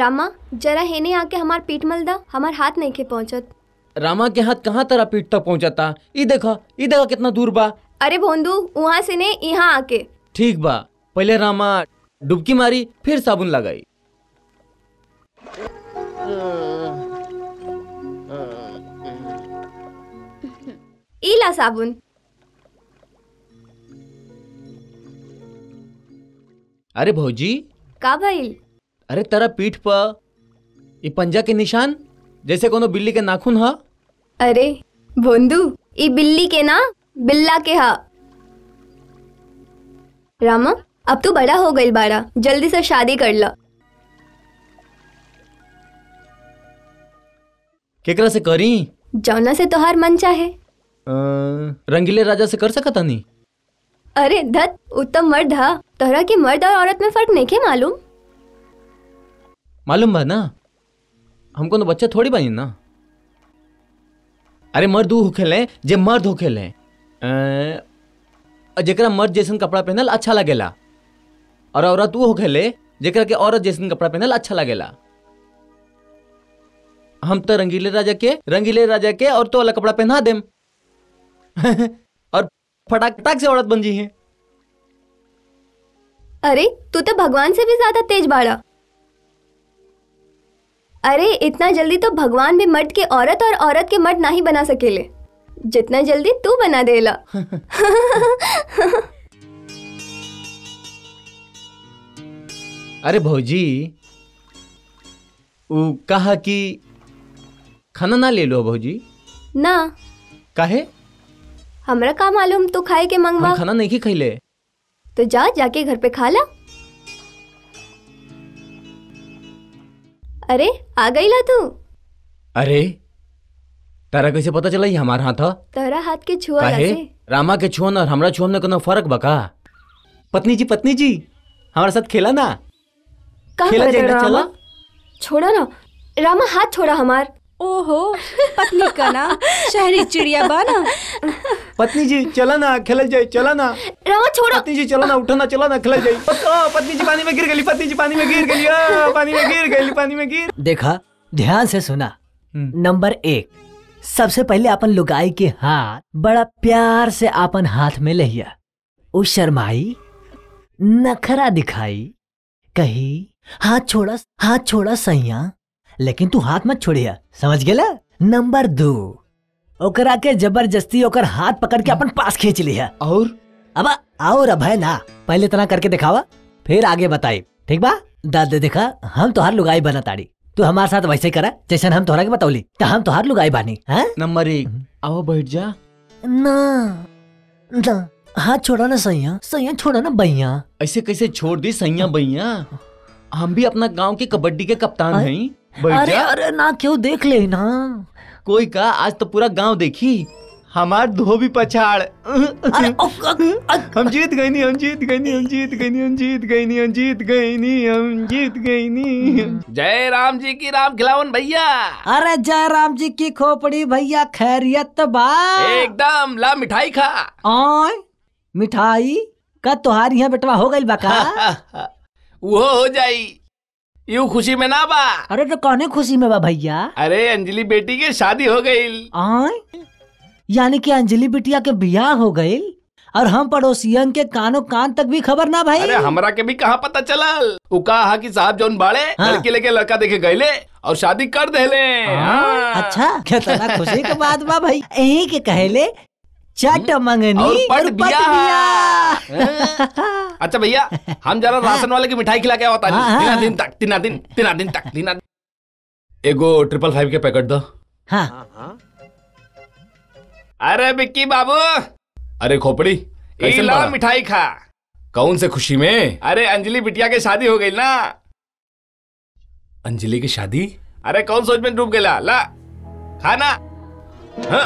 रामा जरा हेने आके हमार पीठ मल दा हमार हाथ नहीं के पहुंचत। रामा के हाथ कहाँ तरह पीठ तक पहुंचाता? ई देखा ई देखा कितना दूर बा। अरे भोंदू वहाँ से ने यहाँ आके। ठीक बा। पहले रामा डुबकी मारी फिर साबुन लगाई। ईला साबुन। अरे भौजी। का भइल? अरे तेरा पीठ पर ये पंजा के निशान? जैसे कोनो बिल्ली के नाखून ह। अरे भोंदू ई बिल्ली के ना? बिल्ला के हा। रामा अब तू बड़ा हो गई बाड़ा जल्दी से शादी कर ला। केकरा से करी? जौना से तोहार मन चाहे। अ, रंगीले राजा से कर सकता नहीं अरे धत उत्तम मर्द हा। तोहरा के मर्द और औरत में फ़र्क नहीं के मालूम। मालूम बा ना? हमको तो बच्चा थोड़ी बनी ना। अरे मर्द ऊ होखेले जे मर्द होखेले जेकरा मर्द जैसन कपड़ा पहनल अच्छा लगेला। और औरत ऊ होखेले जेकरा के औरत जैसन कपड़ा पहनल अच्छा लगेला। हम तो रंगीले राजा के, रंगीले राजा के और तो वाला कपड़ा पहना देम। और फटाक फटाक से औरत बन जी है। अरे, तू तो भगवान से भी ज़्यादा तेज बाड़ा। अरे इतना जल्दी तो भगवान भी मर्द के औरत और औरत के मर्द ही बना सकेले। जितना जल्दी तू बना देला। अरे भौजी ऊ कहा कि खाना ना ले लो भौजी? ना। काहे? हमरा का मालूम तू खाए के मंगवा। खाना नहीं खैले। तो जा जाके घर पे खा ला। अरे आ गई ला तू। अरे तारा कैसे पता चला ये हमारा हाथ? तोहरा हाथ के छुआ काहे? से रामा के छुअन और हमरा छुअन में कोनो फ़र्क बका पत्नी जी पत्नी जी हमारे साथ खेला ना? खेला जाएगा रामा? चला। छोड़ा ना रामा हाथ छोड़ा हमार। ओहो पत्नी का ना शहरी चिड़िया बाना पत्नी जी चला ना खेल जाए चला ना। रामा छोड़ा। पत्नी जी चलो ना उठो ना चलो ना खेल जाए ओ, पत्नी जी पानी में गिर गई पत्नी जी पानी में गिर गई पानी में गिर गई पानी में गिर। देखा ध्यान से सुना। हम्म। नंबर एक सबसे पहले अपन लुगाई के हाथ बड़ा प्यार से अपन हाथ में लहिया। उ शर्माई नखरा दिखाई कही हाथ छोड़ा हाथ छोड़ा सैया लेकिन तू हाथ मत छोड़िया समझ गेला? नंबर दो ओकरा के ज़बरदस्ती ओकर हाथ पकड़ के अपन पास खींच लिया। और? अब आओ है ना। पहले इतना करके दिखावा फिर आगे बताई ठीक बा? दाद देखा हम तोहार लुगाई बना ताड़ी तू हमारे साथ वैसे करा जैसे हम तोहरा के बतौली। तो हम तोहार लुगाई बानी हैं? नंबर एक आओ बैठ जा। ना ना। हाथ छोड़ा ना सैया सैया छोड़ा ना बैया ऐसे कैसे छोड़ दी सैया बैया हम भी अपना गाँव के कबड्डी के कप्तान हैं। अरे अरे ना क्यों देख ले ना? कोई का आज तो पूरा गाँव देखी। हमार धोबी पछाड़। हम जीत गए नी हम जीत गए नी हम जीत गए नी हम जीत गए नी हम जीत गए नी हम जीत गए नी। जय राम जी की राम खिलावन भैया। अरे जय राम जी की खोपड़ी भैया खैरियत बा। एकदम ला मिठाई खा। आय मिठाई का तोहार यहाँ बेटवा हो गई बा का? वो हो जाई। यू खुशी में ना बा। अरे तो कौने खुशी में बा भैया? अरे अंजलि बेटी के शादी हो गई आय यानी कि अंजलि बिटिया के बियाह हो गई और हम पड़ोसियन के कानो कान तक भी खबर ना भाई। अरे हमरा के भी कहाँ पता चलल? उ कहा कि साहब जौन बाड़े हाँ। लड़की लेके लड़का देखे गईले और शादी कर देले। हाँ। अच्छा कितना खुशी के बात बा भाई। यही के कहले चट मंगनी और पट और बियाह। बियाह। अच्छा भैया हम जरा राशन वाले की मिठाई खिला के आवता हाँ, हाँ, हाँ। दिन तक तीना दिन तीना दिन तक तीना एगो ट्रिपल फाइव के पैकेट दो। हाँ। अरे बिक्की बाबू। अरे खोपड़ी इला ला मिठाई खा। कौन से खुशी में? अरे अंजलि बिटिया के शादी हो गई ना। अंजलि की शादी? अरे कौन सोच में डूब गया? ला खाना हाँ,